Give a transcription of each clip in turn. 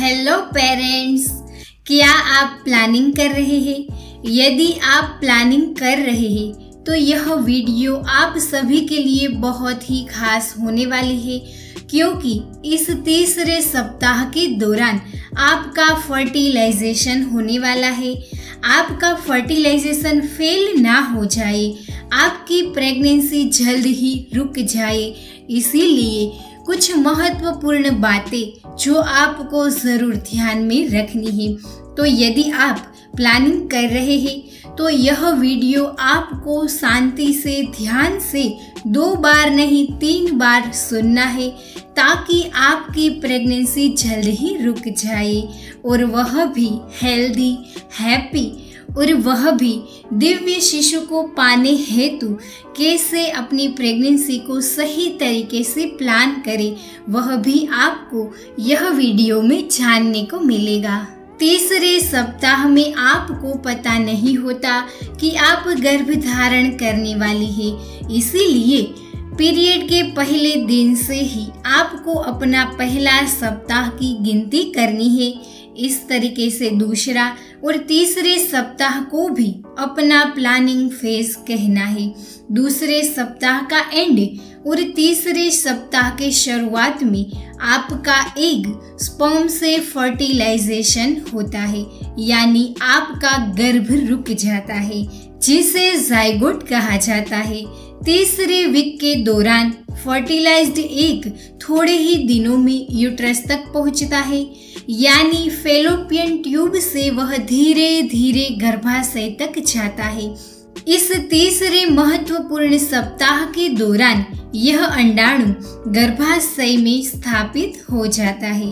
Hello parents क्या आप planning कर रहे हैं? यदि आप प्लानिंग कर रहे हैं तो यह वीडियो आप सभी के लिए बहुत ही खास होने वाली है, क्योंकि इस तीसरे सप्ताह के दौरान आपका फर्टिलाइजेशन होने वाला है। आपका फर्टिलाइजेशन फेल ना हो जाए, आपकी प्रेगनेंसी जल्द ही रुक जाए। इसीलिए कुछ महत्वपूर्ण बातें जो आपको ज़रूर ध्यान में रखनी है। तो यदि आप प्लानिंग कर रहे हैं तो यह वीडियो आपको शांति से, ध्यान से दो बार नहीं, तीन बार सुनना है, ताकि आपकी प्रेगनेंसी जल्द ही रुक जाए और वह भी हेल्दी हैप्पी और वह भी दिव्य शिशु को पाने हेतु कैसे अपनी प्रेगनेंसी को सही तरीके से प्लान करें, वह भी आपको यह वीडियो में जानने को मिलेगा। तीसरे सप्ताह में आपको पता नहीं होता कि आप गर्भ धारण करने वाली है। इसीलिए पीरियड के पहले दिन से ही आपको अपना पहला सप्ताह की गिनती करनी है। इस तरीके से दूसरा और तीसरे सप्ताह को भी अपना प्लानिंग फ़ेज़ कहना है। दूसरे सप्ताह का एंड और तीसरे सप्ताह के शुरुआत में आपका एग स्पर्म से फर्टिलाइजेशन होता है, यानी आपका गर्भ रुक जाता है, जिसे जाइगोट कहा जाता है। तीसरे वीक के दौरान फर्टिलाइज्ड एग थोड़े ही दिनों में यूट्रस तक पहुँचता है। यानी फेलोपियन ट्यूब से वह धीरे धीरे गर्भाशय तक जाता है। इस तीसरे महत्वपूर्ण सप्ताह के दौरान यह अंडाणु गर्भाशय में स्थापित हो जाता है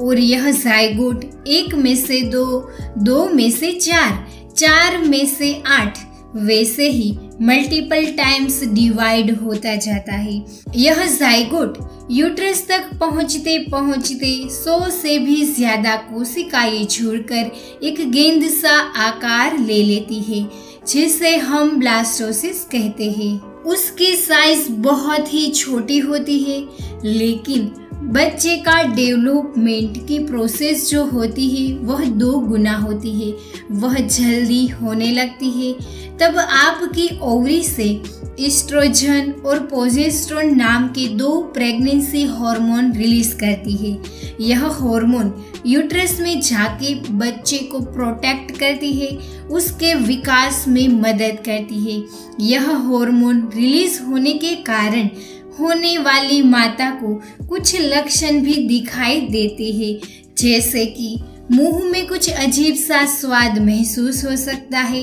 और यह जायगोट एक में से दो दो में से चार चार में से आठ वैसे ही मल्टीपल टाइम्स डिवाइड होता जाता है। यह जाइगोट यूट्रस तक पहुँचते पहुँचते सौ से भी ज़्यादा कोशिकाएँ छोड़कर एक गेंद सा आकार ले लेती है, जिसे हम ब्लास्टोसिस कहते हैं। उसकी साइज़ बहुत ही छोटी होती है, लेकिन बच्चे का डेवलपमेंट की प्रोसेस जो होती है, वह दो गुना होती है। वह जल्दी होने लगती है। तब आपकी ओवरी से इस्ट्रोजन और पोजेस्ट्रोन नाम के दो प्रेगनेंसी हार्मोन रिलीज़ करती है। यह हार्मोन यूट्रस में जाके बच्चे को प्रोटेक्ट करती है, उसके विकास में मदद करती है। यह हार्मोन रिलीज़ होने के कारण होने वाली माता को कुछ लक्षण भी दिखाई देते हैं, जैसे कि मुँह में कुछ अजीब सा स्वाद महसूस हो सकता है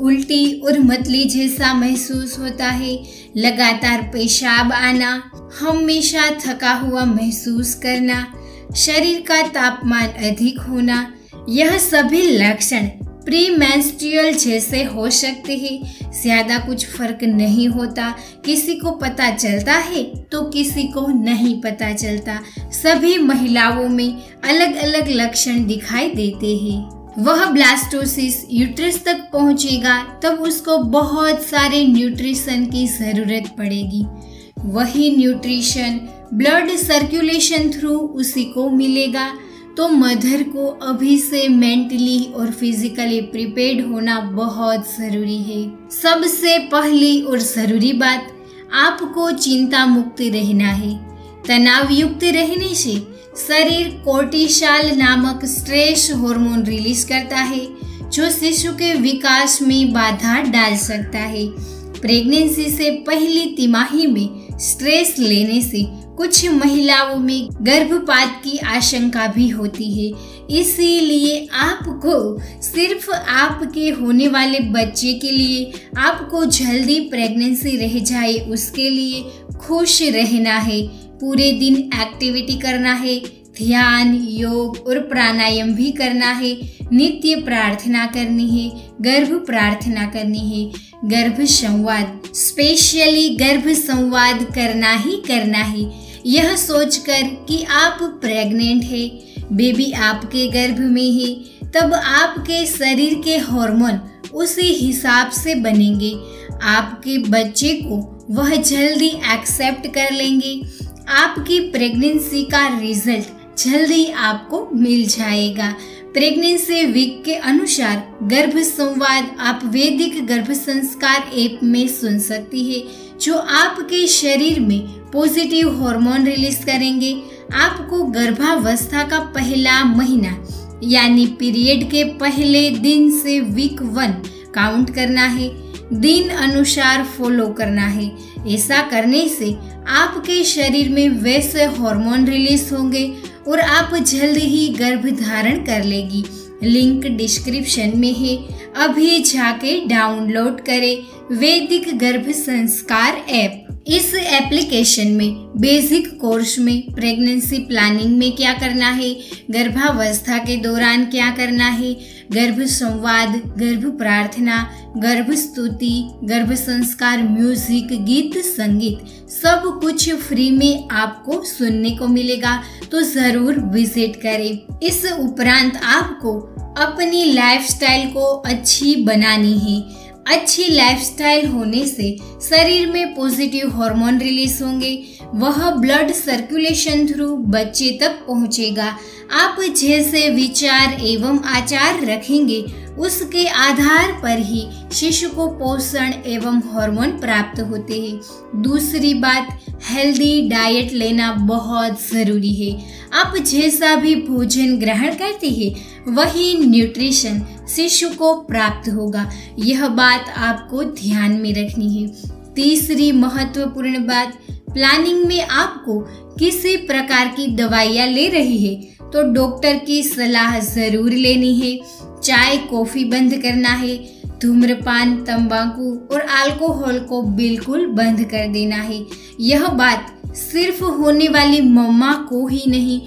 उल्टी और मतली जैसा महसूस होता है। लगातार पेशाब आना, हमेशा थका हुआ महसूस करना, शरीर का तापमान अधिक होना, यह सभी लक्षण प्री मेंस्ट्रुअल जैसे हो सकते हैं। ज़्यादा कुछ फ़र्क नहीं होता। किसी को पता चलता है तो किसी को नहीं पता चलता। सभी महिलाओं में अलग अलग लक्षण दिखाई देते हैं। वह ब्लास्टोसिस यूट्रस तक पहुंचेगा, तब उसको बहुत सारे न्यूट्रिशन की ज़रूरत पड़ेगी। वही न्यूट्रिशन ब्लड सर्कुलेशन थ्रू उसी को मिलेगा। तो मदर को अभी से मेंटली और फिजिकली प्रिपेयर्ड होना बहुत ज़रूरी है। सबसे पहली और ज़रूरी बात, आपको चिंता मुक्त रहना है। तनाव युक्त रहने से शरीर कोर्टिशाल नामक स्ट्रेस हार्मोन रिलीज़ करता है, जो शिशु के विकास में बाधा डाल सकता है। प्रेगनेंसी से पहली तिमाही में स्ट्रेस लेने से कुछ महिलाओं में गर्भपात की आशंका भी होती है। इसीलिए आपको सिर्फ़ आपके होने वाले बच्चे के लिए, आपको जल्दी प्रेगनेंसी रह जाए, उसके लिए खुश रहना है। पूरे दिन एक्टिविटी करना है ध्यान, योग और प्राणायाम भी करना है। नित्य प्रार्थना करनी है, गर्भ प्रार्थना करनी है। गर्भ संवाद स्पेशली गर्भ संवाद करना ही करना है। यह सोचकर कि आप प्रेग्नेंट है बेबी आपके गर्भ में है, तब आपके शरीर के हार्मोन उसी हिसाब से बनेंगे। आपके बच्चे को वह जल्दी एक्सेप्ट कर लेंगे। आपकी प्रेगनेंसी का रिज़ल्ट जल्दी आपको मिल जाएगा। प्रेगनेंसी वीक के अनुसार गर्भ संवाद आप वैदिक गर्भ संस्कार ऐप में सुन सकती है, जो आपके शरीर में पॉजिटिव हार्मोन रिलीज़ करेंगे। आपको गर्भावस्था का पहला महीना, यानी पीरियड के पहले दिन से वीक वन काउंट करना है। दिन अनुसार फॉलो करना है। ऐसा करने से आपके शरीर में वैसे हार्मोन रिलीज़ होंगे और आप जल्द ही गर्भ धारण कर लेगी। लिंक डिस्क्रिप्शन में है। अभी जाके डाउनलोड करें वैदिक गर्भ संस्कार ऐप। इस एप्लीकेशन में बेसिक कोर्स में प्रेगनेंसी प्लानिंग में क्या करना है? गर्भावस्था के दौरान क्या करना है? गर्भ संवाद गर्भ प्रार्थना गर्भ स्तुति गर्भ संस्कार म्यूज़िक गीत, संगीत, सब कुछ फ्री में आपको सुनने को मिलेगा। तो ज़रूर विज़िट करें। इस उपरांत आपको अपनी लाइफस्टाइल को अच्छी बनानी है। अच्छी लाइफस्टाइल होने से शरीर में पॉजिटिव हार्मोन रिलीज़ होंगे। वह ब्लड सर्कुलेशन थ्रू बच्चे तक पहुंचेगा। आप जैसे विचार एवं आचार रखेंगे उसके आधार पर ही शिशु को पोषण एवं हार्मोन प्राप्त होते हैं। दूसरी बात हेल्दी डाइट लेना बहुत ज़रूरी है। आप जैसा भी भोजन ग्रहण करते हैं, वही न्यूट्रिशन शिशु को प्राप्त होगा। यह बात आपको ध्यान में रखनी है। तीसरी महत्वपूर्ण बात प्लानिंग में आपको किसी प्रकार की दवाइयाँ ले रही है तो डॉक्टर की सलाह ज़रूर लेनी है। चाय कॉफ़ी बंद करना है, धूम्रपान, तंबाकू और अल्कोहल को बिल्कुल बंद कर देना है। यह बात सिर्फ़ होने वाली मम्मा को ही नहीं,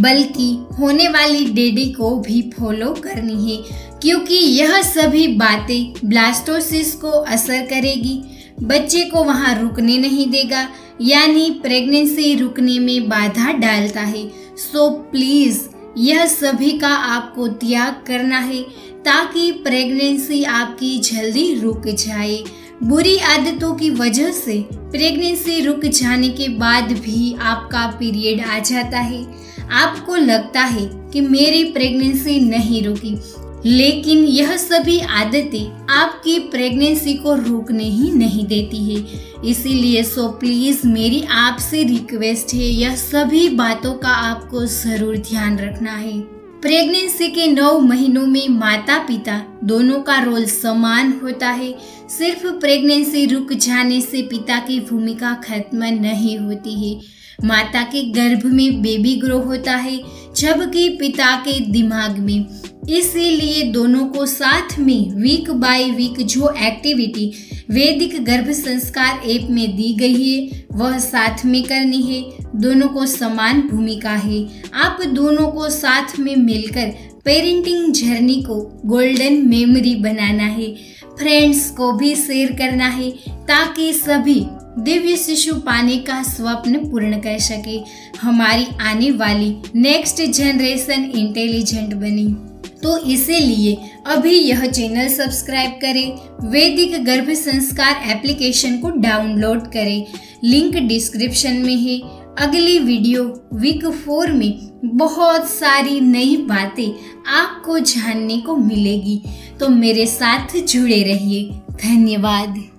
बल्कि होने वाली डेडी को भी फॉलो करनी है, क्योंकि यह सभी बातें ब्लास्टोसिस को असर करेगी। बच्चे को वहाँ रुकने नहीं देगा, यानी प्रेगनेंसी रुकने में बाधा डालता है। सो प्लीज़ यह सभी का आपको त्याग करना है ताकि प्रेगनेंसी आपकी जल्दी रुक जाए। बुरी आदतों की वजह से प्रेगनेंसी रुक जाने के बाद भी आपका पीरियड आ जाता है। आपको लगता है कि मेरी प्रेगनेंसी नहीं रुकी। लेकिन यह सभी आदतें आपकी प्रेगनेंसी को रोकने ही नहीं देती है। इसीलिए सो प्लीज़ मेरी आपसे रिक्वेस्ट है, यह सभी बातों का आपको ज़रूर ध्यान रखना है। प्रेगनेंसी के नौ महीनों में माता पिता दोनों का रोल समान होता है। सिर्फ़ प्रेगनेंसी रुक जाने से पिता की भूमिका खत्म नहीं होती है। माता के गर्भ में बेबी ग्रो होता है जबकि पिता के दिमाग में। इसीलिए दोनों को साथ में वीक बाय वीक जो एक्टिविटी वैदिक गर्भ संस्कार ऐप में दी गई है, वह साथ में करनी है। दोनों को समान भूमिका है। आप दोनों को साथ में मिलकर पेरेंटिंग जर्नी को गोल्डन मेमोरी बनाना है। फ्रेंड्स को भी शेयर करना है, ताकि सभी दिव्य शिशु पाने का स्वप्न पूर्ण कर सके। हमारी आने वाली नेक्स्ट जनरेशन इंटेलिजेंट बनी। तो इसीलिए अभी यह चैनल सब्सक्राइब करें, वैदिक गर्भ संस्कार एप्लीकेशन को डाउनलोड करें। लिंक डिस्क्रिप्शन में है। अगली वीडियो वीक फोर में बहुत सारी नई बातें आपको जानने को मिलेगी। तो मेरे साथ जुड़े रहिए। धन्यवाद।